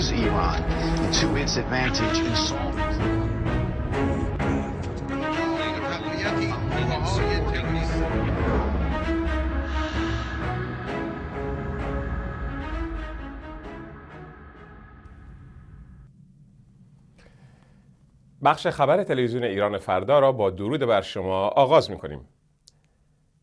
use Iran to its advantage in solving بخش خبر تلویزیون ایران فردا را با درود بر شما آغاز می کنیم.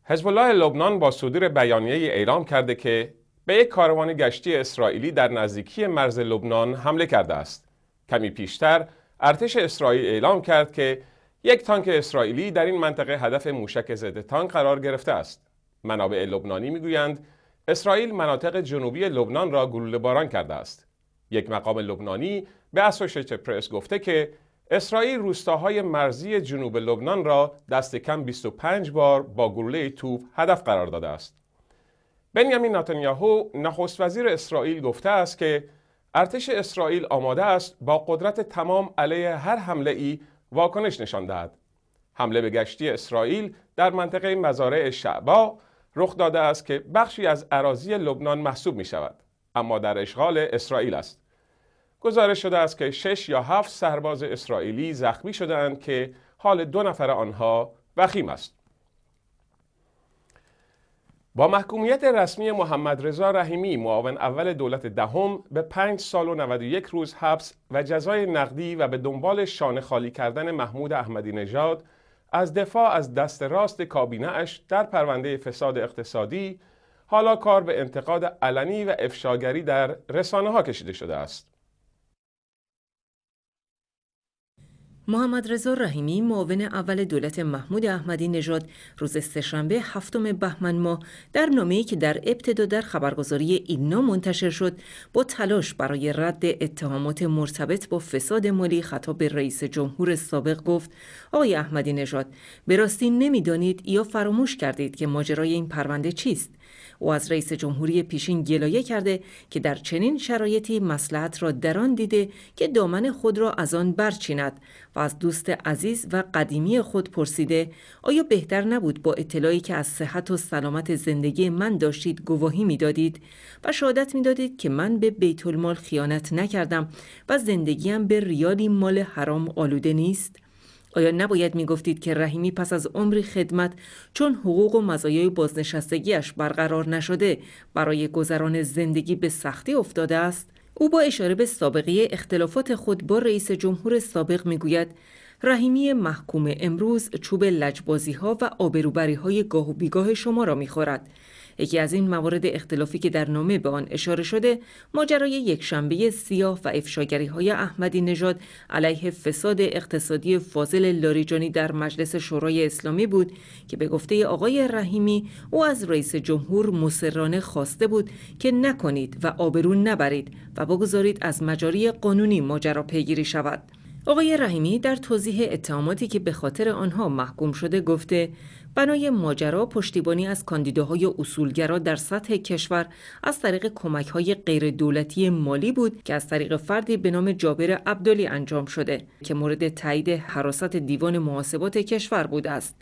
حزب الله لبنان با صدور بیانیه اعلام کرده که به یک کاروان گشتی اسرائیلی در نزدیکی مرز لبنان حمله کرده است. کمی پیشتر ارتش اسرائیل اعلام کرد که یک تانک اسرائیلی در این منطقه هدف موشک ضد تانک قرار گرفته است. منابع لبنانی می‌گویند اسرائیل مناطق جنوبی لبنان را گلوله باران کرده است. یک مقام لبنانی به اسوشیت پرس گفته که اسرائیل روستاهای مرزی جنوب لبنان را دست کم 25 بار با گلوله توپ هدف قرار داده است. بنیامین نتانیاهو نخست وزیر اسرائیل گفته است که ارتش اسرائیل آماده است با قدرت تمام علیه هر حمله ای واکنش نشان دهد. حمله به گشتی اسرائیل در منطقه مزارع شعبا رخ داده است که بخشی از اراضی لبنان محسوب می شود اما در اشغال اسرائیل است. گزارش شده است که شش یا هفت سرباز اسرائیلی زخمی شدهاند که حال دو نفر آنها وخیم است. با محکومیت رسمی محمد رضا رحیمی معاون اول دولت دهم به پنج سال و 91 روز حبس و جزای نقدی و به دنبال شانه خالی کردن محمود احمدی نژاد از دفاع از دست راست کابینه اش در پرونده فساد اقتصادی حالا کار به انتقاد علنی و افشاگری در رسانه ها کشیده شده است. محمد رضا رحیمی معاون اول دولت محمود احمدی نژاد روز سهشنبه هفتم بهمن ماه در نامه‌ای که در ابتدا در خبرگزاری اینا منتشر شد با تلاش برای رد اتهامات مرتبط با فساد مالی خطاب به رئیس جمهور سابق گفت آقای احمدی نژاد به راستی نمی‌دانید یا فراموش کردید که ماجرای این پرونده چیست؟ او از رئیس جمهوری پیشین گلایه کرده که در چنین شرایطی مسلحت را دران دیده که دامن خود را از آن برچیند و از دوست عزیز و قدیمی خود پرسیده آیا بهتر نبود با اطلاعی که از صحت و سلامت زندگی من داشتید گواهی می‌دادید و شهادت می‌دادید که من به بیت المال خیانت نکردم و زندگیم به ریالی مال حرام آلوده نیست؟ آیا نباید می گفتید که رحیمی پس از عمری خدمت چون حقوق و مزایای بازنشستگیش برقرار نشده برای گذران زندگی به سختی افتاده است؟ او با اشاره به سابقه اختلافات خود با رئیس جمهور سابق می گوید رحیمی محکوم امروز چوب لجبازی ها و آبروبری های گاه و بیگاه شما را می خورد. یکی از این موارد اختلافی که در نامه به آن اشاره شده ماجرای یکشنبه سیاه و افشاگری های احمدی نژاد علیه فساد اقتصادی فاضل لاریجانی در مجلس شورای اسلامی بود که به گفته آقای رحیمی او از رئیس جمهور مسررانه خواسته بود که نکنید و آبرون نبرید و بگذارید از مجاری قانونی ماجرا پیگیری شود. آقای رحیمی در توضیح اتهاماتی که به خاطر آنها محکوم شده گفته بنای ماجرا پشتیبانی از کاندیداهای اصولگرا در سطح کشور از طریق کمک های غیر دولتی مالی بود که از طریق فردی به نام جابر عبدالی انجام شده که مورد تایید حراست دیوان محاسبات کشور بوده است.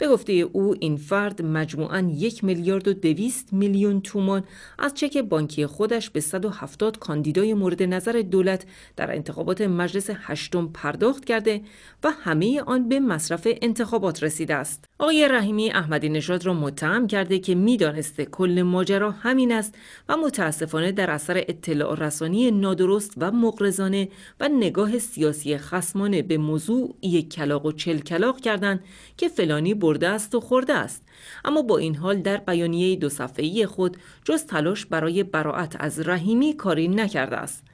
به گفته او این فرد مجموعاً یک میلیارد و دویست میلیون تومان از چک بانکی خودش به 170 کاندیدای مورد نظر دولت در انتخابات مجلس هشتم پرداخت کرده و همه آن به مصرف انتخابات رسیده است. آقای رحیمی احمدی نژاد را متهم کرده که می‌دانسته کل ماجرا همین است و متاسفانه در اثر اطلاع رسانی نادرست و مقرزانه و نگاه سیاسی خسمانه به موضوع یک کلاق و چل کلاق کردند که فلانی برده است و خورده است. اما با این حال در بیانیه دو صفحه‌ای خود جز تلاش برای براعت از رحیمی کاری نکرده است.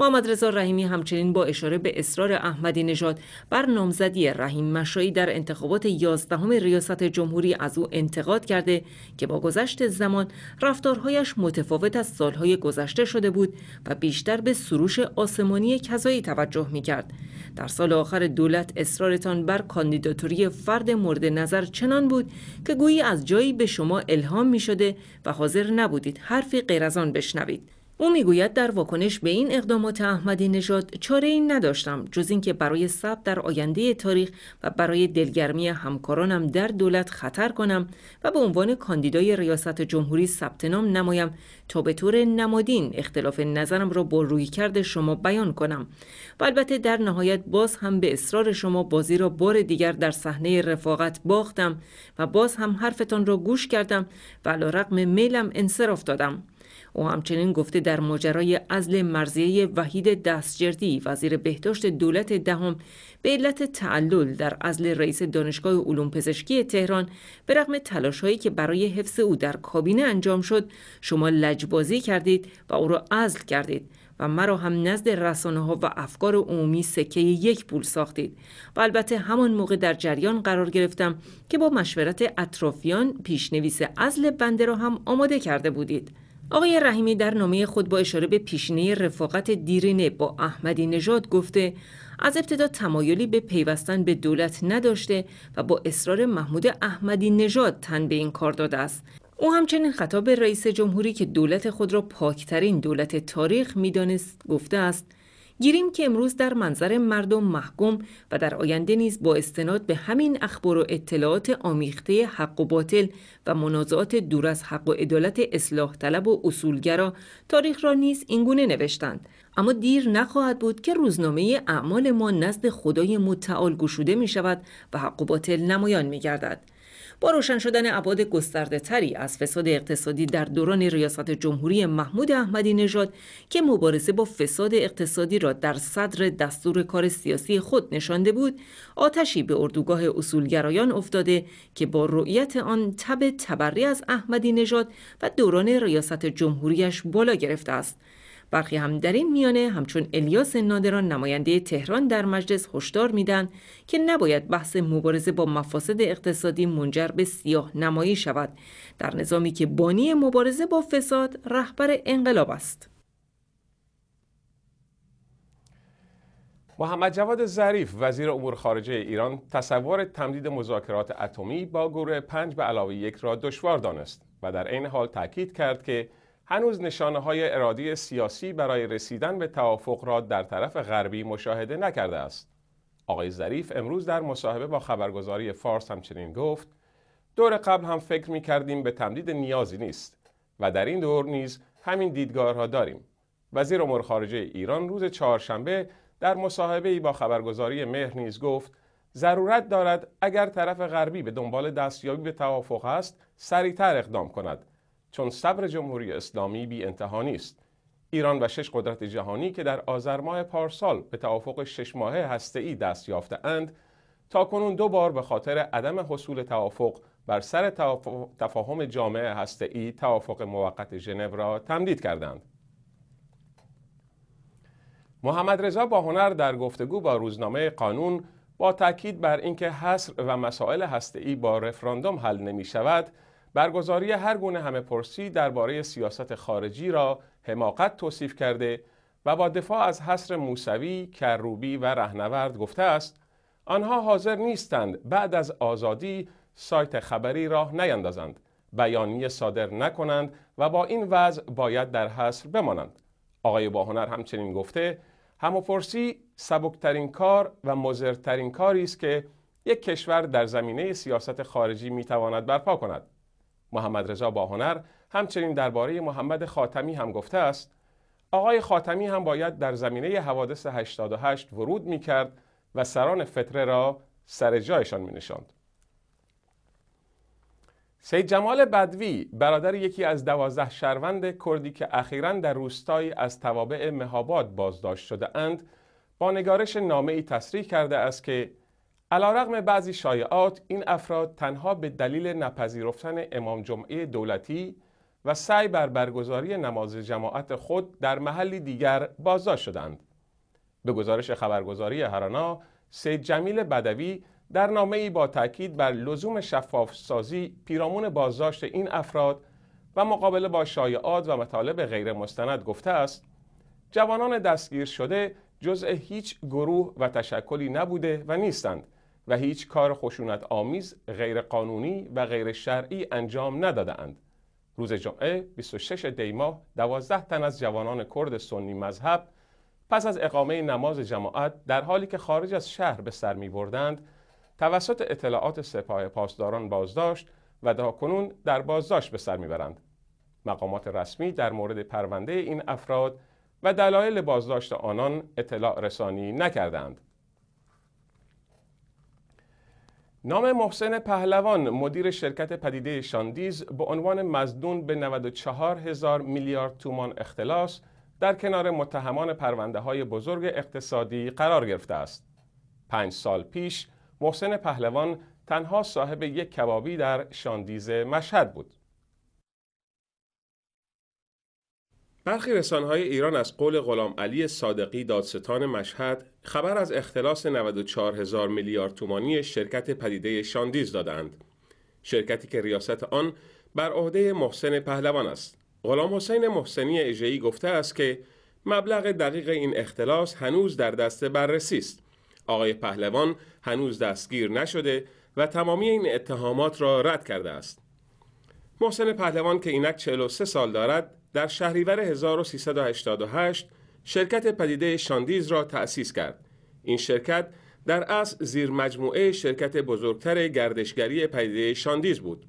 محمد رضا رحیمی همچنین با اشاره به اصرار احمدی نژاد بر نامزدی رحیم مشایی در انتخابات یازدهم ریاست جمهوری از او انتقاد کرده که با گذشت زمان رفتارهایش متفاوت از سالهای گذشته شده بود و بیشتر به سروش آسمانی کذایی توجه می کرد. در سال آخر دولت اصرارتان بر کاندیداتوری فرد مورد نظر چنان بود که گویی از جایی به شما الهام می شده و حاضر نبودید حرفی غیر از آن بشنوید. او می‌گوید در واکنش به این اقدامات احمدی نژاد چاره این نداشتم جز اینکه برای ثبت در آینده تاریخ و برای دلگرمی همکارانم در دولت خطر کنم و به عنوان کاندیدای ریاست جمهوری ثبت نام نمایم تا به طور نمادین اختلاف نظرم را با روی کرد شما بیان کنم. و البته در نهایت باز هم به اصرار شما بازی را بار دیگر در صحنه رفاقت باختم و باز هم حرفتان را گوش کردم و علی رقم میلم انصراف دادم. او همچنین گفته در ماجرای ازل مرزیه وحید دستجردی وزیر بهداشت دولت دهم به علت تعلل در ازل رئیس دانشگاه علوم پزشکی تهران به رغم تلاشهایی که برای حفظ او در کابینه انجام شد شما لجبازی کردید و او را ازل کردید و مرا هم نزد رسانه ها و افکار عمومی سکه یک پول ساختید و البته همان موقع در جریان قرار گرفتم که با مشورت اطرافیان پیشنویس ازل بنده را هم آماده کرده بودید. آقای رحیمی در نامه خود با اشاره به پیشینه رفاقت دیرینه با احمدی نژاد گفته از ابتدا تمایلی به پیوستن به دولت نداشته و با اصرار محمود احمدی نژاد تن به این کار داده است. او همچنین خطاب رئیس جمهوری که دولت خود را پاکترین دولت تاریخ می‌دانست گفته است گیریم که امروز در منظر مردم محکوم و در آینده نیز با استناد به همین اخبار و اطلاعات آمیخته حق و باطل و منازعات دور از حق و عدالت اصلاح طلب و اصولگرا تاریخ را نیز اینگونه نوشتند اما دیر نخواهد بود که روزنامه اعمال ما نزد خدای متعال گشوده می شود و حق و باطل نمایان می گردد. با روشن شدن ابعاد گسترده تری از فساد اقتصادی در دوران ریاست جمهوری محمود احمدی نژاد که مبارزه با فساد اقتصادی را در صدر دستور کار سیاسی خود نشانده بود آتشی به اردوگاه اصولگرایان افتاده که با رؤیت آن تب تبری از احمدی نژاد و دوران ریاست جمهوریش بالا گرفته است. برخی هم در این میانه همچون الیاس نادران نماینده تهران در مجلس هشدار میدن که نباید بحث مبارزه با مفاسد اقتصادی منجر به سیاه نمایی شود. در نظامی که بانی مبارزه با فساد رهبر انقلاب است. محمد جواد ظریف وزیر امور خارجه ایران تصور تمدید مذاکرات اتمی با گروه پنج به علاوه یک را دشوار دانست و در این حال تاکید کرد که هنوز نشانه های ارادی سیاسی برای رسیدن به توافق را در طرف غربی مشاهده نکرده است. آقای ظریف امروز در مصاحبه با خبرگزاری فارس همچنین گفت دور قبل هم فکر می کردیم به تمدید نیازی نیست و در این دور نیز همین دیدگاه را داریم. وزیر امور خارجه ایران روز چهارشنبه در مصاحبه با خبرگزاری مهر نیز گفت ضرورت دارد اگر طرف غربی به دنبال دستیابی به توافق است سریعتر اقدام کند چون صبر جمهوری اسلامی بی انتها نیست ایران و شش قدرت جهانی که در آذر ماه پارسال به توافق شش ماهه هسته‌ای دست یافته اند تا کنون دو بار به خاطر عدم حصول توافق بر سر تفاهم جامعه هسته‌ای توافق موقت ژنو را تمدید کردند. محمد رضا با هنر در گفتگو با روزنامه قانون با تاکید بر اینکه حصر و مسائل هسته‌ای با رفراندوم حل نمی شود برگزاری هر گونه همه پرسی درباره سیاست خارجی را حماقت توصیف کرده و با دفاع از حصر موسوی، کروبی و رهنورد گفته است آنها حاضر نیستند بعد از آزادی سایت خبری راه نیندازند بیانیه صادر نکنند و با این وضع باید در حصر بمانند. آقای باهنر همچنین گفته هموپرسی سبکترین کار و مزرترین کاری است که یک کشور در زمینه سیاست خارجی می‌تواند برپا کند. محمد رضا باهنر همچنین درباره محمد خاتمی هم گفته است آقای خاتمی هم باید در زمینه حوادث 88 ورود می کرد و سران فتره را سر جایشان می نشاند. سید جمال بدوی برادر یکی از دوازده شهروند کردی که اخیرا در روستایی از توابع مهاباد بازداشت شده اند با نگارش نامه ای تصریح کرده است که رقم بعضی شایعات این افراد تنها به دلیل نپذیرفتن امام جمعه دولتی و سعی بر برگزاری نماز جماعت خود در محلی دیگر بازداشت شدند. به گزارش خبرگزاری هرانا، سید جمیل بدوی در نامه ای با تاکید بر لزوم شفاف سازی پیرامون بازداشت این افراد و مقابله با شایعات و مطالب غیر مستند گفته است جوانان دستگیر شده جزء هیچ گروه و تشکلی نبوده و نیستند و هیچ کار خشونت آمیز غیر قانونی و غیر شرعی انجام نداده اند. روز جمعه 26 دی ماه 12 تن از جوانان کرد سنی مذهب پس از اقامه نماز جماعت در حالی که خارج از شهر به سر می بردند توسط اطلاعات سپاه پاسداران بازداشت و تا کنون در بازداشت به سر می‌برند. مقامات رسمی در مورد پرونده این افراد و دلایل بازداشت آنان اطلاع رسانی نکردند. نام محسن پهلوان مدیر شرکت پدیده شاندیز به عنوان مزدون به 94 هزار میلیارد تومان اختلاس در کنار متهمان پرونده های بزرگ اقتصادی قرار گرفته است. پنج سال پیش محسن پهلوان تنها صاحب یک کبابی در شاندیز مشهد بود. برخی رسانه‌های ایران از قول غلام علی صادقی دادستان مشهد خبر از اختلاس 94 هزار میلیارد تومانی شرکت پدیده شاندیز دادند. شرکتی که ریاست آن بر عهده محسن پهلوان است. غلام حسین محسنی اژه‌ای گفته است که مبلغ دقیق این اختلاس هنوز در دست بررسی است. آقای پهلوان هنوز دستگیر نشده و تمامی این اتهامات را رد کرده است. محسن پهلوان که اینک 43 سال دارد در شهریور 1388 شرکت پدیده شاندیز را تأسیس کرد. این شرکت در اصل زیر مجموعه شرکت بزرگتر گردشگری پدیده شاندیز بود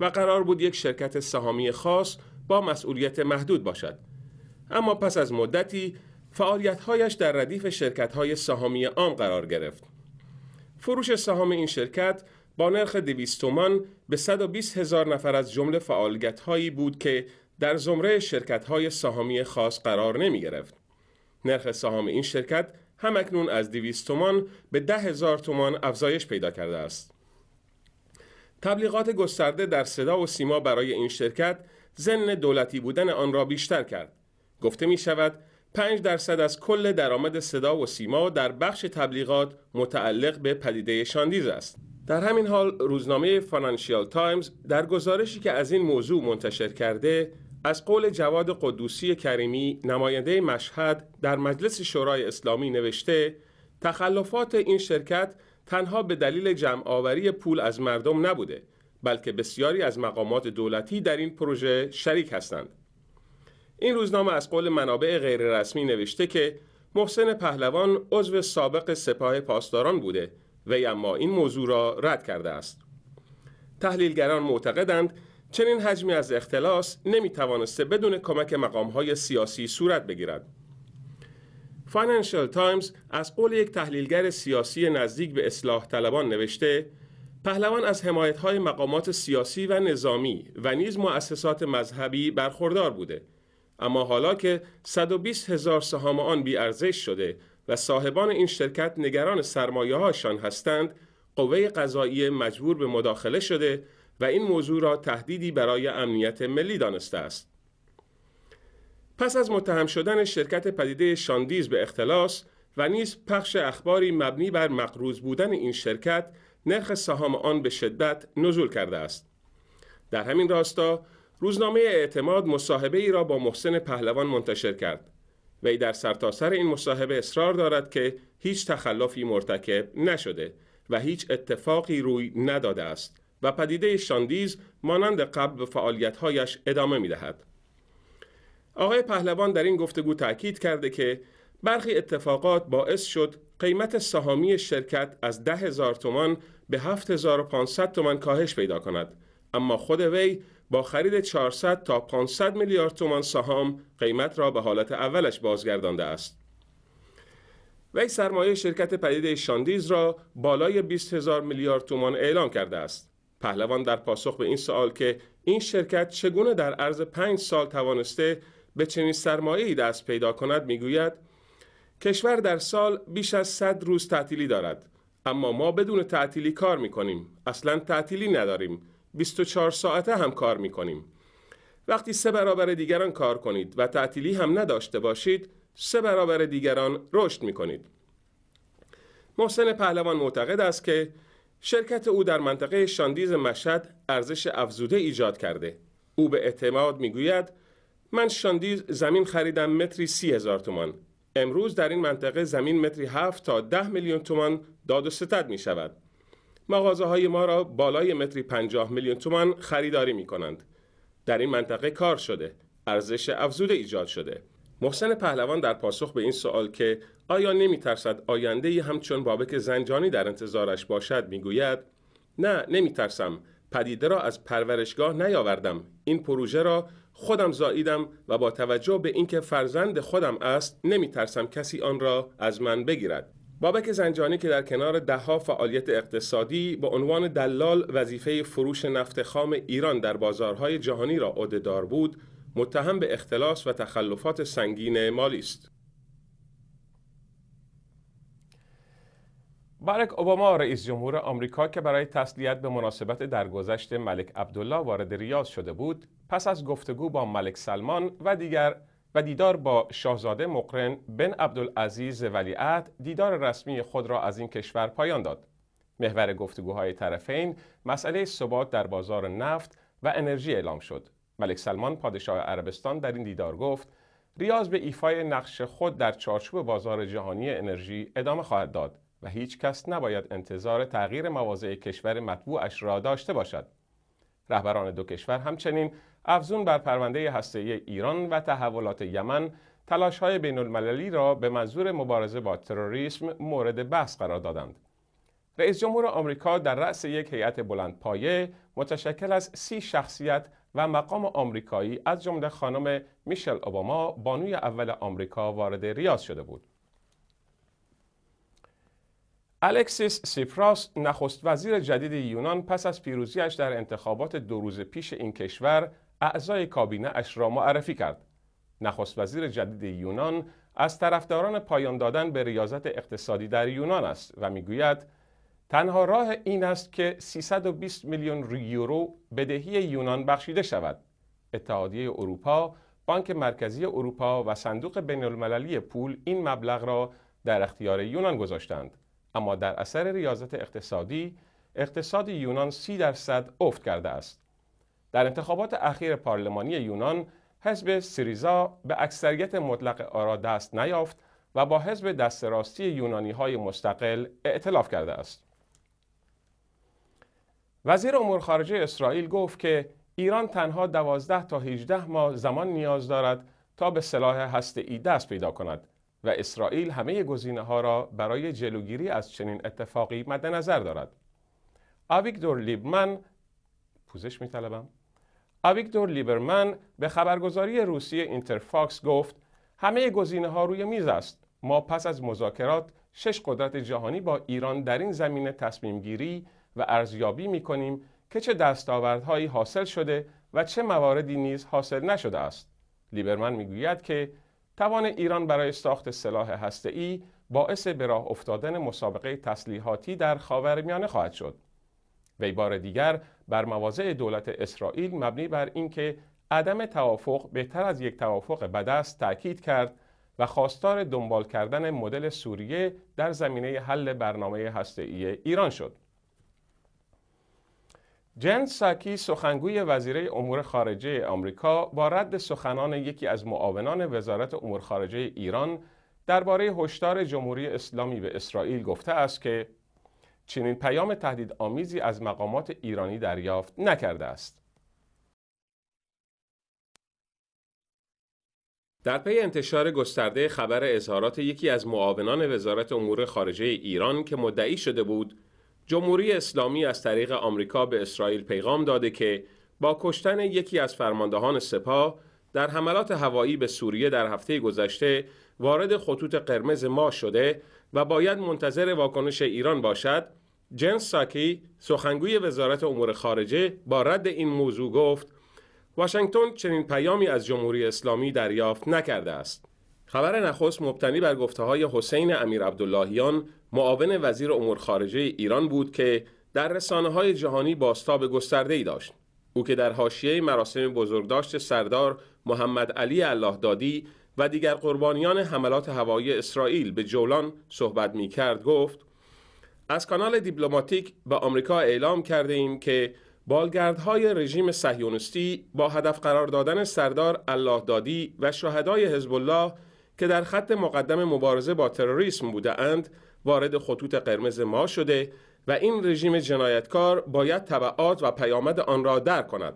و قرار بود یک شرکت سهامی خاص با مسئولیت محدود باشد. اما پس از مدتی فعالیتهایش در ردیف شرکت‌های سهامی عام قرار گرفت. فروش سهام این شرکت با نرخ 200 تومان به 120 هزار نفر از جمله فعالیت هایی بود که در زمره شرکت های سهامی خاص قرار نمی گرفت. نرخ سهام این شرکت هم اکنون از 200 تومان به 10 هزار تومان افزایش پیدا کرده است. تبلیغات گسترده در صدا و سیما برای این شرکت ظن دولتی بودن آن را بیشتر کرد. گفته می شود 5 درصد از کل درآمد صدا و سیما در بخش تبلیغات متعلق به پدیده شاندیز است. در همین حال روزنامه فانانشیال تایمز در گزارشی که از این موضوع منتشر کرده از قول جواد قدوسی کریمی نماینده مشهد در مجلس شورای اسلامی نوشته تخلفات این شرکت تنها به دلیل جمع آوری پول از مردم نبوده بلکه بسیاری از مقامات دولتی در این پروژه شریک هستند این روزنامه از قول منابع غیررسمی نوشته که محسن پهلوان عضو سابق سپاه پاسداران بوده وی اما این موضوع را رد کرده است. تحلیلگران معتقدند چنین حجمی از اختلاس نمی توانسته بدون کمک مقامهای سیاسی صورت بگیرد. فاینانشل تایمز از قول یک تحلیلگر سیاسی نزدیک به اصلاح طلبان نوشته پهلوان از حمایت‌های مقامات سیاسی و نظامی و نیز مؤسسات مذهبی برخوردار بوده اما حالا که 120 هزار سهام آن بیارزش شده و صاحبان این شرکت نگران سرمایه هاشان هستند قوه قضایی مجبور به مداخله شده و این موضوع را تهدیدی برای امنیت ملی دانسته است. پس از متهم شدن شرکت پدیده شاندیز به اختلاس و نیز پخش اخباری مبنی بر مقروض بودن این شرکت نرخ سهام آن به شدت نزول کرده است. در همین راستا روزنامه اعتماد مصاحبه ای را با محسن پهلوان منتشر کرد. وی در سرتاسر سر این مصاحبه اصرار دارد که هیچ تخلفی مرتکب نشده و هیچ اتفاقی روی نداده است و پدیده شاندیز مانند قبل به فعالیتهایش ادامه می دهد. آقای پهلوان در این گفتگو تأکید کرده که برخی اتفاقات باعث شد قیمت سهامی شرکت از ده هزار تومان به 7500 تومان کاهش پیدا کند اما خود وی با خرید 400 تا 500 میلیارد تومان سهام قیمت را به حالت اولش بازگردانده است. وی سرمایه شرکت پدیده شاندیز را بالای 20 هزار میلیارد تومان اعلام کرده است. پهلوان در پاسخ به این سوال که این شرکت چگونه در عرض پنج سال توانسته به چنین سرمایه‌ای دست پیدا کند می‌گوید کشور در سال بیش از 100 روز تعطیلی دارد اما ما بدون تعطیلی کار می‌کنیم اصلا تعطیلی نداریم 24 ساعته هم کار می کنیم. وقتی سه برابر دیگران کار کنید و تعطیلی هم نداشته باشید سه برابر دیگران رشد می کنید. محسن پهلوان معتقد است که شرکت او در منطقه شاندیز مشهد ارزش افزوده ایجاد کرده. او به اعتماد می‌گوید من شاندیز زمین خریدم متری سی هزار تومان. امروز در این منطقه زمین متری هفت تا ده میلیون تومان داد و ستد می شود. مغازه های ما را بالای متری 50 میلیون تومان خریداری می کنند. در این منطقه کار شده ارزش افزوده ایجاد شده محسن پهلوان در پاسخ به این سوال که آیا نمی ترسد آینده همچون بابک زنجانی در انتظارش باشد می‌گوید نه نمی ترسم پدیده را از پرورشگاه نیاوردم. این پروژه را خودم زاییدم و با توجه به اینکه فرزند خودم است نمی ترسم کسی آن را از من بگیرد. بابک زنجانی که در کنار دهها فعالیت اقتصادی با عنوان دلال وظیفه فروش نفت خام ایران در بازارهای جهانی را عهدهدار بود متهم به اختلاس و تخلفات سنگین مالی است بارک اوباما رئیس جمهور آمریکا که برای تسلیت به مناسبت درگذشت ملک عبدالله وارد ریاض شده بود پس از گفتگو با ملک سلمان و دیگر و دیدار با شاهزاده مقرن بن عبدالعزیز ولیعهد دیدار رسمی خود را از این کشور پایان داد. محور گفتگوهای طرفین مسئله ثبات در بازار نفت و انرژی اعلام شد. ملک سلمان پادشاه عربستان در این دیدار گفت ریاض به ایفای نقش خود در چارچوب بازار جهانی انرژی ادامه خواهد داد و هیچ کس نباید انتظار تغییر مواضع کشور مطبوعش را داشته باشد. رهبران دو کشور همچنین افزون بر پرونده هسته‌ای ایران و تحولات یمن های بین المللی را به منظور مبارزه با تروریسم مورد بحث قرار دادند. رئیس جمهور آمریکا در رأس یک هیئت بلند پایه متشکل از سی شخصیت و مقام آمریکایی از جمله خانم میشل اوباما بانوی اول آمریکا وارد ریاض شده بود. الکسیس سیپراس نخست وزیر جدید یونان پس از پیروزیش در انتخابات دو روز پیش این کشور اعضای کابینه اش را معرفی کرد. نخست وزیر جدید یونان از طرفداران پایان دادن به ریاضت اقتصادی در یونان است و می‌گوید تنها راه این است که 320 میلیون یورو بدهی یونان بخشیده شود. اتحادیه اروپا، بانک مرکزی اروپا و صندوق بین المللی پول این مبلغ را در اختیار یونان گذاشتند. اما در اثر ریاضت اقتصادی اقتصاد یونان سی درصد افت کرده است. در انتخابات اخیر پارلمانی یونان حزب سیریزا به اکثریت مطلق آرا دست نیافت و با حزب دست راستی یونانی های مستقل ائتلاف کرده است. وزیر امور خارجه اسرائیل گفت که ایران تنها 12 تا 18 ماه زمان نیاز دارد تا به سلاح ای دست پیدا کند و اسرائیل همه گزینه ها را برای جلوگیری از چنین اتفاقی مد نظر دارد. آویگدور لیبمن پوزش می طلبم. آویگدور لیبرمن به خبرگزاری روسیه اینترفاکس گفت همه گزینه ها روی میز است. ما پس از مذاکرات شش قدرت جهانی با ایران در این زمینه تصمیم گیری و ارزیابی می کنیم که چه دستاوردهایی حاصل شده و چه مواردی نیز حاصل نشده است. لیبرمن می‌گوید که توان ایران برای ساخت سلاح هسته‌ای باعث به راه افتادن مسابقه تسلیحاتی در خاورمیانه خواهد شد. وی بار دیگر بر مواضع دولت اسرائیل مبنی بر اینکه عدم توافق بهتر از یک توافق بد است تاکید کرد و خواستار دنبال کردن مدل سوریه در زمینه حل برنامه هسته‌ای ایران شد. جن ساکی سخنگوی وزیره امور خارجه آمریکا با رد سخنان یکی از معاونان وزارت امور خارجه ایران درباره هشدار جمهوری اسلامی به اسرائیل گفته است که چنین پیام تهدید آمیزی از مقامات ایرانی دریافت نکرده است. در پی انتشار گسترده خبر اظهارات یکی از معاونان وزارت امور خارجه ایران که مدعی شده بود جمهوری اسلامی از طریق آمریکا به اسرائیل پیغام داده که با کشتن یکی از فرماندهان سپاه در حملات هوایی به سوریه در هفته گذشته وارد خطوط قرمز ما شده و باید منتظر واکنش ایران باشد جنس ساکی سخنگوی وزارت امور خارجه با رد این موضوع گفت واشنگتن چنین پیامی از جمهوری اسلامی دریافت نکرده است. خبر نخست مبتنی بر گفته های حسین امیر عبداللهیان معاون وزیر امور خارجه ایران بود که در رسانه های جهانی باستاب گسترده ای داشت. او که در حاشیه مراسم بزرگداشت سردار محمد علی الله دادی و دیگر قربانیان حملات هوایی اسرائیل به جولان صحبت می کرد گفت از کانال دیپلماتیک به آمریکا اعلام کرده ایم که بالگردهای رژیم صهیونیستی با هدف قرار دادن سردار الله دادی و شهدای حزب الله که در خط مقدم مبارزه با تروریسم بوده اند وارد خطوط قرمز ما شده و این رژیم جنایتکار باید تبعات و پیامد آن را در کند.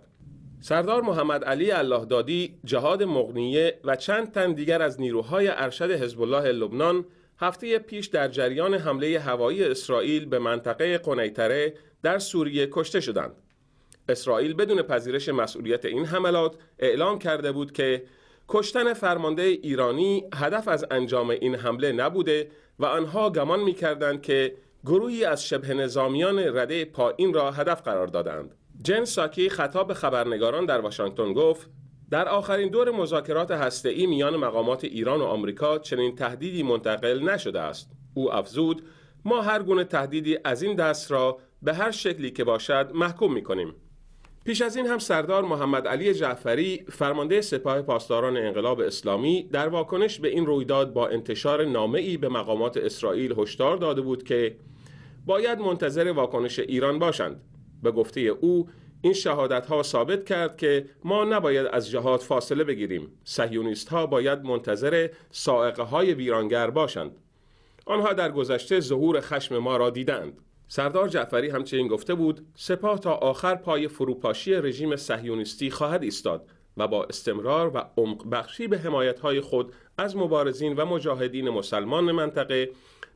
سردار محمد علی الله دادی، جهاد مغنیه و چند تن دیگر از نیروهای ارشد حزب الله لبنان هفته پیش در جریان حمله هوایی اسرائیل به منطقه قنیتره در سوریه کشته شدند. اسرائیل بدون پذیرش مسئولیت این حملات اعلام کرده بود که کشتن فرمانده ایرانی هدف از انجام این حمله نبوده و آنها گمان می‌کردند که گروهی از شبه نظامیان رده پایین را هدف قرار دادند. جن ساکی خطاب خبرنگاران در واشنگتن گفت در آخرین دور مذاکرات هسته‌ای میان مقامات ایران و آمریکا چنین تهدیدی منتقل نشده است. او افزود ما هر گونه تهدیدی از این دست را به هر شکلی که باشد محکوم می‌کنیم. پیش از این هم سردار محمد علی جعفری فرمانده سپاه پاسداران انقلاب اسلامی در واکنش به این رویداد با انتشار نامه‌ای به مقامات اسرائیل هشدار داده بود که باید منتظر واکنش ایران باشند. به گفته او این شهادت ها ثابت کرد که ما نباید از جهاد فاصله بگیریم. صهیونیست ها باید منتظر سائقه های ویرانگر باشند. آنها در گذشته ظهور خشم ما را دیدند سردار جعفری همچنین گفته بود سپاه تا آخر پای فروپاشی رژیم صهیونیستی خواهد ایستاد و با استمرار و عمق بخشی به حمایت های خود از مبارزین و مجاهدین مسلمان منطقه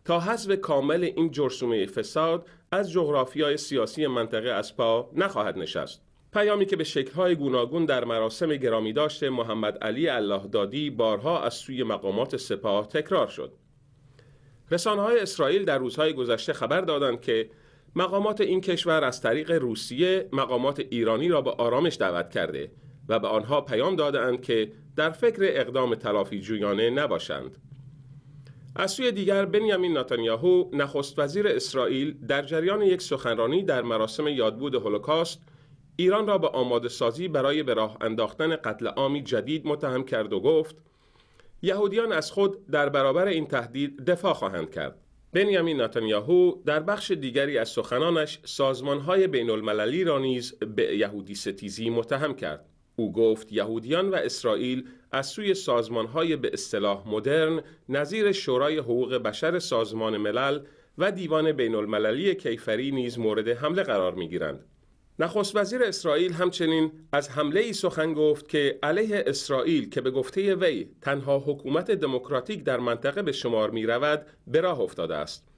تا حذف کامل این جرسومه فساد از جغرافیای سیاسی منطقه از پا نخواهد نشست. پیامی که به شکل‌های گوناگون در مراسم گرامی داشته محمد علی الله دادی بارها از سوی مقامات سپاه تکرار شد. های اسرائیل در روزهای گذشته خبر دادند که مقامات این کشور از طریق روسیه مقامات ایرانی را به آرامش دعوت کرده و به آنها پیام دادند که در فکر اقدام تلافی جویانه نباشند. از سوی دیگر بنیامین ناتانیاهو نخست وزیر اسرائیل در جریان یک سخنرانی در مراسم یادبود هولوکاست ایران را به آماده سازی برای به راه انداختن قتل عامی جدید متهم کرد و گفت یهودیان از خود در برابر این تهدید دفاع خواهند کرد. بنیامین نتانیاهو در بخش دیگری از سخنانش سازمانهای بین المللی را نیز به یهودی ستیزی متهم کرد. او گفت یهودیان و اسرائیل از سوی سازمانهای به اصطلاح مدرن نظیر شورای حقوق بشر سازمان ملل و دیوان بین المللی کیفری نیز مورد حمله قرار می گیرند. نخست وزیر اسرائیل همچنین از حمله ای سخن گفت که علیه اسرائیل که به گفته وی تنها حکومت دموکراتیک در منطقه به شمار می رود به راه افتاده است.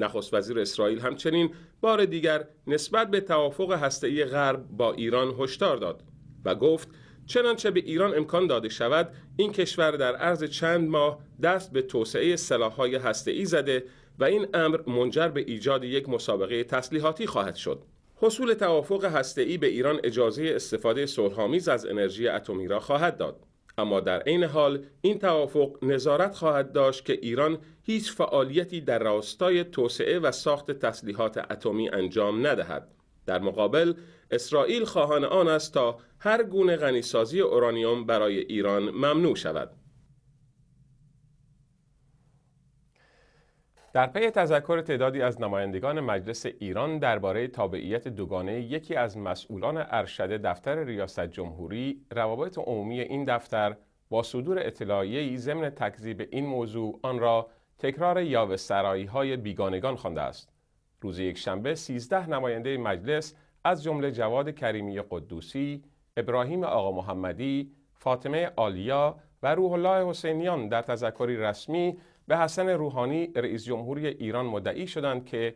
نخست وزیر اسرائیل همچنین بار دیگر نسبت به توافق هسته‌ای غرب با ایران هشدار داد و گفت چنانچه به ایران امکان داده شود این کشور در عرض چند ماه دست به توسعه سلاح‌های هسته‌ای زده و این امر منجر به ایجاد یک مسابقه تسلیحاتی خواهد شد. حصول توافق هسته‌ای به ایران اجازه استفاده صلح‌آمیز از انرژی اتمی را خواهد داد. اما در عین حال این توافق نظارت خواهد داشت که ایران هیچ فعالیتی در راستای توسعه و ساخت تسلیحات اتمی انجام ندهد. در مقابل اسرائیل خواهان آن است تا هر گونه غنیسازی اورانیوم برای ایران ممنوع شود. در پی تذکر تعدادی از نمایندگان مجلس ایران درباره تابعیت دوگانه یکی از مسئولان ارشد دفتر ریاست جمهوری روابط عمومی این دفتر با صدور اطلاعیه‌ای ضمن تکذیب این موضوع آن را تکرار یاوه سرایی های بیگانگان خوانده است. روز یک شنبه 13 نماینده مجلس از جمله جواد کریمی قدوسی، ابراهیم آقا محمدی، فاطمه آلیا و روح الله حسینیان در تذکری رسمی به حسن روحانی رئیس جمهوری ایران مدعی شدند که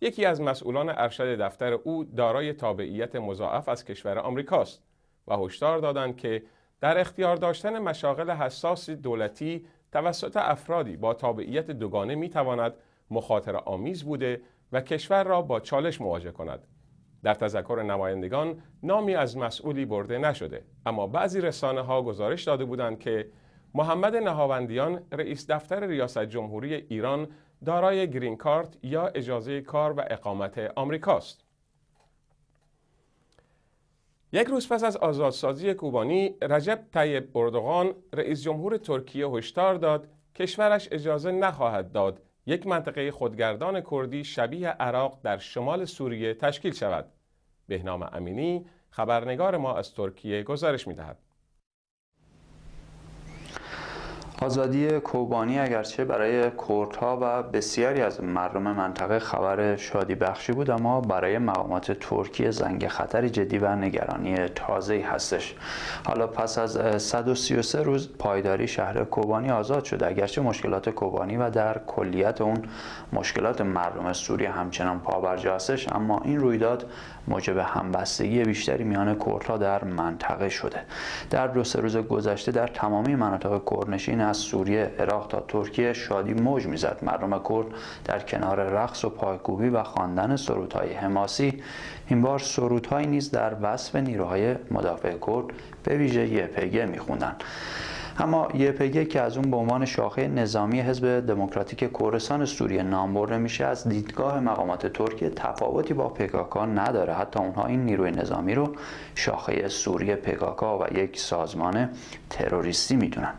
یکی از مسئولان ارشد دفتر او دارای تابعیت مضاعف از کشور آمریکاست و هشدار دادند که در اختیار داشتن مشاغل حساس دولتی توسط افرادی با تابعیت دوگانه می تواند مخاطر آمیز بوده و کشور را با چالش مواجه کند. در تذکر نمایندگان نامی از مسئولی برده نشده اما بعضی رسانه ها گزارش داده بودند که محمد نهاوندیان رئیس دفتر ریاست جمهوری ایران دارای گرین کارت یا اجازه کار و اقامت آمریکاست. یک روز پس از آزادسازی کوبانی رجب طیب اردوغان رئیس جمهور ترکیه هشدار داد کشورش اجازه نخواهد داد یک منطقه خودگردان کردی شبیه عراق در شمال سوریه تشکیل شود. بهنام امینی خبرنگار ما از ترکیه گزارش می دهد. آزادی کوبانی اگرچه برای کردها و بسیاری از مردم منطقه خبر شادی بخشی بود اما برای مقامات ترکیه زنگ خطری جدی و نگرانی تازه هستش. حالا پس از 133 روز پایداری شهر کوبانی آزاد شده اگرچه مشکلات کوبانی و در کلیت اون مشکلات مردم سوریه همچنان پابرجا هستش اما این رویداد موجب همبستگی بیشتری میان کردها در منطقه شده. در دو سه روز گذشته در تمامی مناطق کردنشین از سوریه عراق تا ترکیه شادی موج می‌زد. مردم کرد در کنار رقص و پایکوبی و خواندن سرودهای حماسی. این بار سرودهایی نیز در وصف نیروهای مدافع کرد به ویژه یپگه میخوندند اما یپگه که از اون به عنوان شاخه نظامی حزب دموکراتیک کردستان سوریه نام برده میشه از دیدگاه مقامات ترکیه تفاوتی با پکاکا نداره. حتی اونها این نیروی نظامی رو شاخه سوریه پکاکا و یک سازمان تروریستی می‌دونن.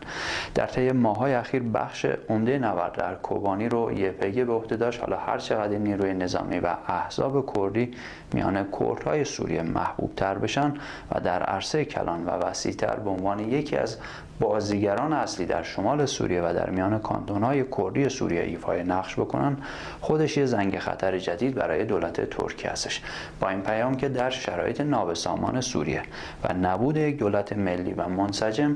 در طی ماهای اخیر بخش عمده نبرد در کوبانی رو یپگه به عهده داشت. حالا هر چقدر نیروی نظامی و احزاب کردی میان کردهای سوریه محبوب تر بشن و در عرصه کلان و وسیعتر به عنوان یکی از بازیگران اصلی در شمال سوریه و در میان کانتونهای کردی سوریه ایفای نقش بکنن خودش یه زنگ خطر جدید برای دولت ترکیه هستش. با این پیام که در شرایط نابسامان سوریه و نبود یک دولت ملی و منسجم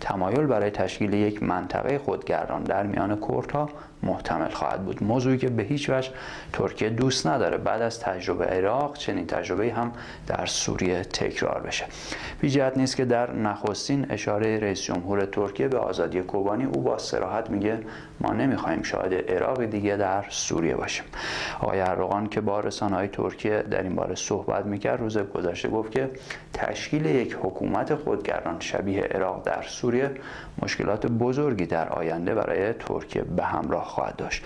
تمایل برای تشکیل یک منطقه خودگردان در میان کردها محتمل خواهد بود. موضوعی که به هیچ وجه ترکیه دوست نداره بعد از تجربه عراق چنین تجربه هم در سوریه تکرار بشه. بی نیست که در نخستین اشاره رئیس جمهور ترکیه به آزادی کوبانی او با سراحت میگه ما نمی‌خوایم شاهد عراق دیگه در سوریه باشیم. آقای اردوغان که با های ترکیه در این باره صحبت می‌کرد روز گذشته گفت که تشکیل یک حکومت خودگردان شبیه عراق در سوریه مشکلات بزرگی در آینده برای ترکیه به همراه خواهد داشت.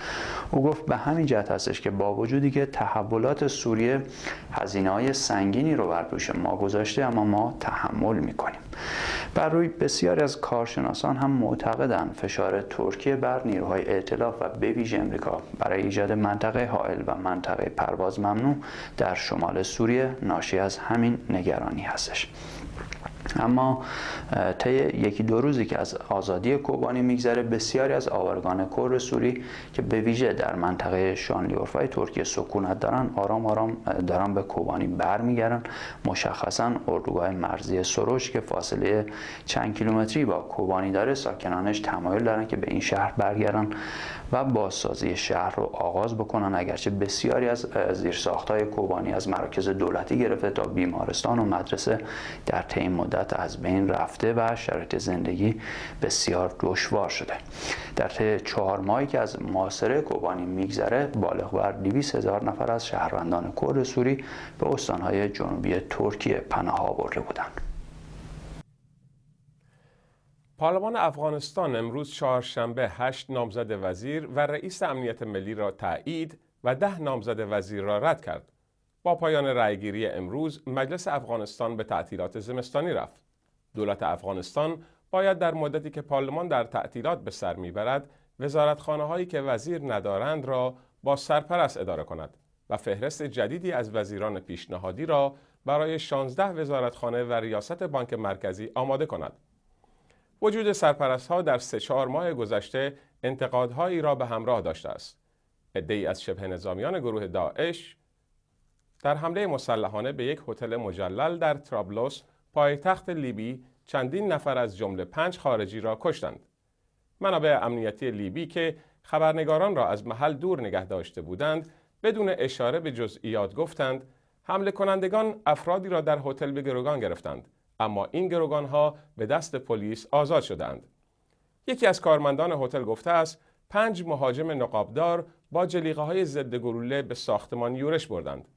او گفت به همین جهت هستش که با وجودی که تحولات سوریه هزینه های سنگینی رو بر دوش ما گذاشته اما ما تحمل می‌کنیم. بر روی بسیاری از کارشناسان هم معتقدند فشار ترکیه بر نیروهای ائتلاف و به ویژه امریکا برای ایجاد منطقه حائل و منطقه پرواز ممنوع در شمال سوریه ناشی از همین نگرانی هستش. اما طی یکی دو روزی که از آزادی کوبانی میگذره بسیاری از آورگان کور سوری که به ویژه در منطقه شانلیورفای ترکیه سکونت دارن آرام آرام دارن به کوبانی برمیگردن. مشخصا اردوگاه مرزی سروش که فاصله چند کیلومتری با کوبانی داره ساکنانش تمایل دارن که به این شهر برگردن و بازسازی شهر رو آغاز بکنن. اگرچه بسیاری از زیرساختهای کوبانی از مراکز دولتی گرفته تا بیمارستان و مدرسه در طی مدت از بین رفته و شرایط زندگی بسیار دشوار شده در طی چهار ماهی که از محاصره کوبانی میگذره بالغ بر 200 هزار نفر از شهروندان کرد سوری به استانهای جنوبی ترکیه پناه آورده بودند پارلمان افغانستان امروز چهارشنبه هشت نامزد وزیر و رئیس امنیت ملی را تایید و ده نامزد وزیر را رد کرد. با پایان رأیگیری امروز مجلس افغانستان به تعطیلات زمستانی رفت. دولت افغانستان باید در مدتی که پارلمان در تعطیلات به سر می‌برد وزارتخانه هایی که وزیر ندارند را با سرپرست اداره کند و فهرست جدیدی از وزیران پیشنهادی را برای 16 وزارتخانه و ریاست بانک مرکزی آماده کند. وجود سرپرست ها در سه چهار ماه گذشته انتقادهایی را به همراه داشته است. ای از شبه نظامیان گروه داعش در حمله مسلحانه به یک هتل مجلل در ترابلوس پایتخت لیبی چندین نفر از جمله پنج خارجی را کشتند. منابع امنیتی لیبی که خبرنگاران را از محل دور نگه داشته بودند بدون اشاره به جزئیات گفتند حمله کنندگان افرادی را در هتل به گروگان گرفتند اما این گروگان ها به دست پلیس آزاد شدند. یکی از کارمندان هتل گفته است پنج مهاجم نقابدار با جلیقه های ضد گلوله به ساختمان یورش بردند.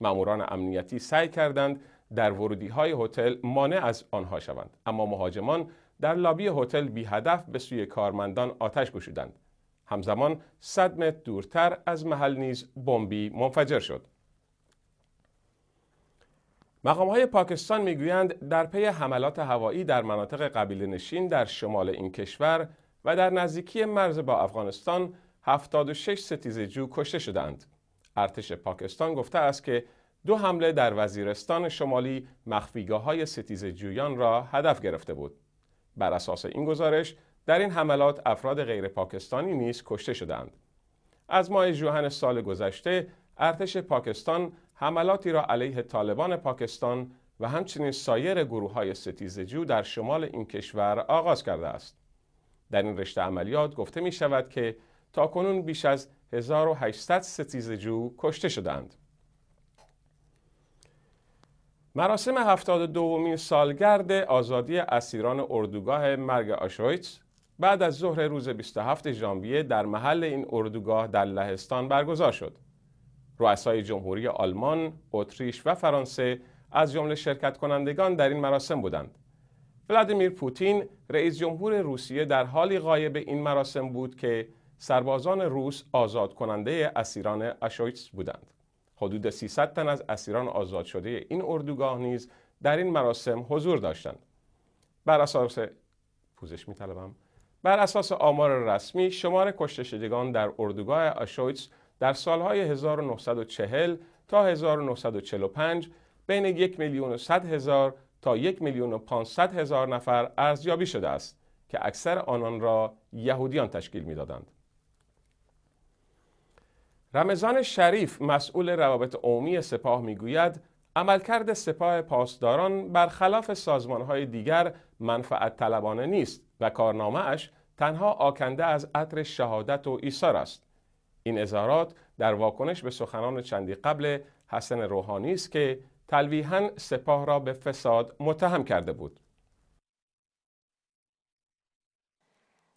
ماموران امنیتی سعی کردند در ورودی های هتل مانع از آنها شوند اما مهاجمان در لابی هتل بی هدف به سوی کارمندان آتش گشودند. همزمان صد متر دورتر از محل نیز بمبی منفجر شد. مقام های پاکستان می‌گویند در پی حملات هوایی در مناطق قبیله نشین در شمال این کشور و در نزدیکی مرز با افغانستان 76 ستیزه جو کشته شدند. ارتش پاکستان گفته است که دو حمله در وزیرستان شمالی مخفیگاه های ستیز جویان را هدف گرفته بود. بر اساس این گزارش در این حملات افراد غیر پاکستانی نیز کشته شدند. از ماه ژوئن سال گذشته ارتش پاکستان حملاتی را علیه طالبان پاکستان و همچنین سایر گروه های ستیزجو در شمال این کشور آغاز کرده است. در این رشته عملیات گفته می شود که تا کنون بیش از 1800 ستیزجو کشته شدند. مراسم 72 دومین سالگرد آزادی اسیران اردوگاه مرگ آشویتس بعد از ظهر روز 27 ژانویه در محل این اردوگاه در لهستان برگزار شد. رؤسای جمهوری آلمان، اتریش و فرانسه از جمله شرکت کنندگان در این مراسم بودند. ولادیمیر پوتین رئیس جمهور روسیه در حالی غایب این مراسم بود که سربازان روس آزاد کننده اسیران اشویتس بودند. حدود 300 تن از اسیران آزاد شده این اردوگاه نیز در این مراسم حضور داشتند. بر اساس پوزش میطلبم بر اساس آمار رسمی شمار کشته شدگان در اردوگاه اشویتس در سالهای 1940 تا 1945 بین یک میلیون و صد هزار تا یک میلیون و پانصد هزار نفر ارزیابی شده است که اکثر آنان را یهودیان تشکیل می‌دادند. رمضان شریف مسئول روابط عمومی سپاه می‌گوید عملکرد سپاه پاسداران برخلاف سازمانهای دیگر منفعت طلبانه نیست و کارنامه اش تنها آکنده از عطر شهادت و ایثار است. این اظهارات در واکنش به سخنان چندی قبل حسن روحانی است که تلویحا سپاه را به فساد متهم کرده بود.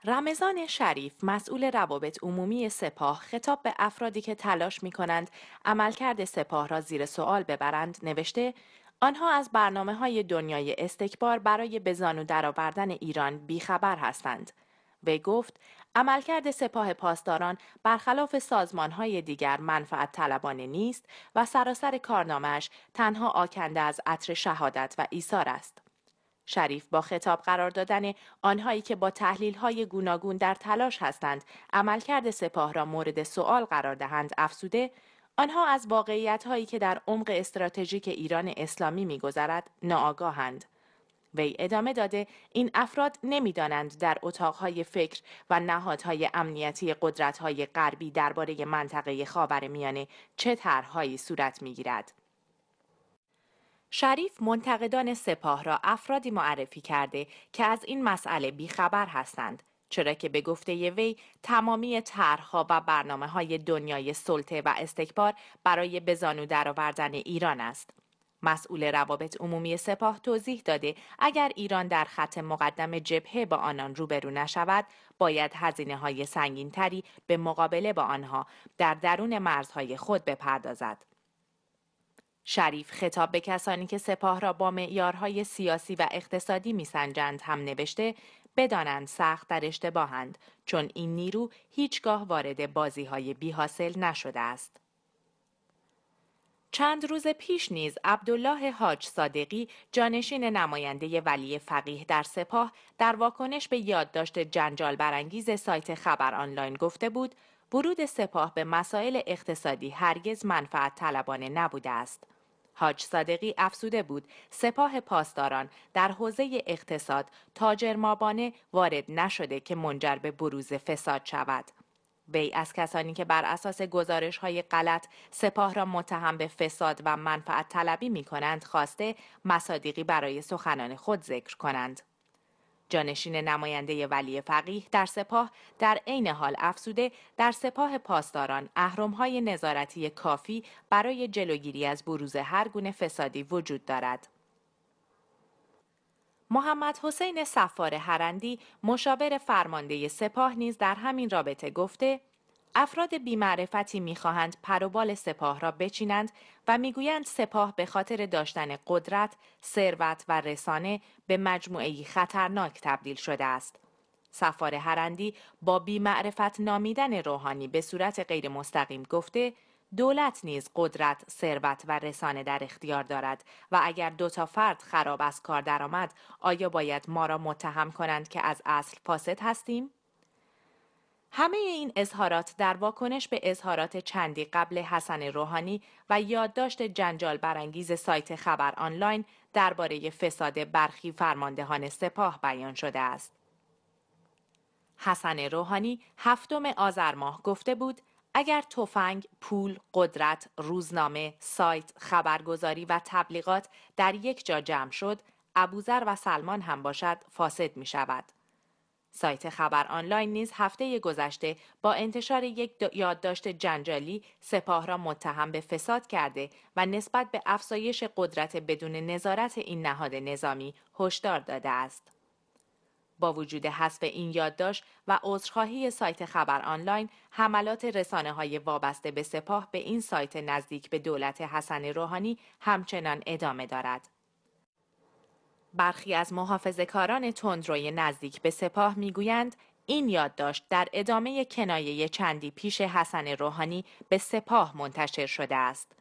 رمضان شریف مسئول روابط عمومی سپاه خطاب به افرادی که تلاش می کنند عملکرد سپاه را زیر سوال ببرند نوشته آنها از برنامه های دنیای استکبار برای به زانو درآوردن ایران بیخبر هستند. وی گفت عملکرد سپاه پاسداران برخلاف های دیگر منفعت طلبانه نیست و سراسر کارنامهش تنها آکنده از عطر شهادت و ایثار است. شریف با خطاب قرار دادن آنهایی که با تحلیل های گوناگون در تلاش هستند عملکرد سپاه را مورد سوال قرار دهند افسوده آنها از واقعیت هایی که در عمق استراتژیک ایران اسلامی میگذرد ناآگاهند. وی ادامه داده این افراد نمی‌دانند در اتاقهای فکر و نهادهای امنیتی قدرتهای غربی درباره منطقه خاورمیانه چه طرحهایی صورت می‌گیرد. شریف منتقدان سپاه را افرادی معرفی کرده که از این مسئله بیخبر هستند چرا که به گفته وی تمامی طرحها و برنامه های دنیای سلطه و استکبار برای بزانو درآوردن ایران است مسئول روابط عمومی سپاه توضیح داده اگر ایران در خط مقدم جبهه با آنان روبرو نشود باید هزینه های سنگین تری به مقابله با آنها در درون مرزهای خود بپردازد. شریف خطاب به کسانی که سپاه را با معیارهای سیاسی و اقتصادی میسنجند هم نوشته بدانند سخت در اشتباهند چون این نیرو هیچگاه وارد بازی های بی حاصل نشده است. چند روز پیش نیز عبدالله حاج صادقی جانشین نماینده ولی فقیه در سپاه در واکنش به یادداشت جنجال برانگیز سایت خبر آنلاین گفته بود ورود سپاه به مسائل اقتصادی هرگز منفعت طلبانه نبوده است. حاج صادقی افسوده بود سپاه پاسداران در حوزه اقتصاد تاجر مابانه وارد نشده که منجر به بروز فساد شود. وی از کسانی که بر اساس گزارش های غلط سپاه را متهم به فساد و منفعت طلبی می کنند خواسته مصادیقی برای سخنان خود ذکر کنند. جانشین نماینده ولی فقیه در سپاه در عین حال افسوده در سپاه پاسداران های نظارتی کافی برای جلوگیری از بروز هر گونه فسادی وجود دارد. محمد حسین سفار هرندی مشاور فرمانده سپاه نیز در همین رابطه گفته افراد بیمعرفتی می‌خواهند پروبال سپاه را بچینند و می‌گویند سپاه به خاطر داشتن قدرت، ثروت و رسانه به مجموعه خطرناک تبدیل شده است. سفار هرندی با بیمعرفت نامیدن روحانی به صورت غیر مستقیم گفته دولت نیز قدرت، ثروت و رسانه در اختیار دارد و اگر دو تا فرد خراب از کار درآمد آیا باید ما را متهم کنند که از اصل فاسد هستیم؟ همه این اظهارات در واکنش به اظهارات چندی قبل حسن روحانی و یادداشت جنجال برانگیز سایت خبر آنلاین درباره فساد برخی فرماندهان سپاه بیان شده است. حسن روحانی هفتم آذر ماه گفته بود اگر تفنگ، پول، قدرت، روزنامه، سایت، خبرگزاری و تبلیغات در یک جا جمع شد، ابوذر و سلمان هم باشد فاسد می شود. سایت خبر آنلاین نیز هفته گذشته با انتشار یک یادداشت جنجالی سپاه را متهم به فساد کرده و نسبت به افزایش قدرت بدون نظارت این نهاد نظامی هشدار داده است. با وجود حذف این یادداشت و عذرخواهی سایت خبر آنلاین حملات رسانه های وابسته به سپاه به این سایت نزدیک به دولت حسن روحانی همچنان ادامه دارد برخی از محافظه‌کاران تندروی نزدیک به سپاه می‌گویند این یادداشت در ادامه کنایه چندی پیش حسن روحانی به سپاه منتشر شده است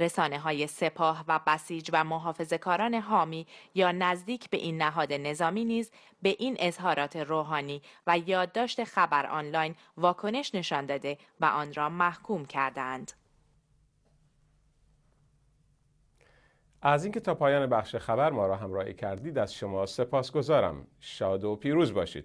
رسانه های سپاه و بسیج و محافظه‌کاران حامی یا نزدیک به این نهاد نظامی نیز به این اظهارات روحانی و یادداشت خبر آنلاین واکنش نشان داده و آن را محکوم کردند. از اینکه تا پایان بخش خبر ما را همراهی کردید از شما سپاس گذارم. شاد و پیروز باشید.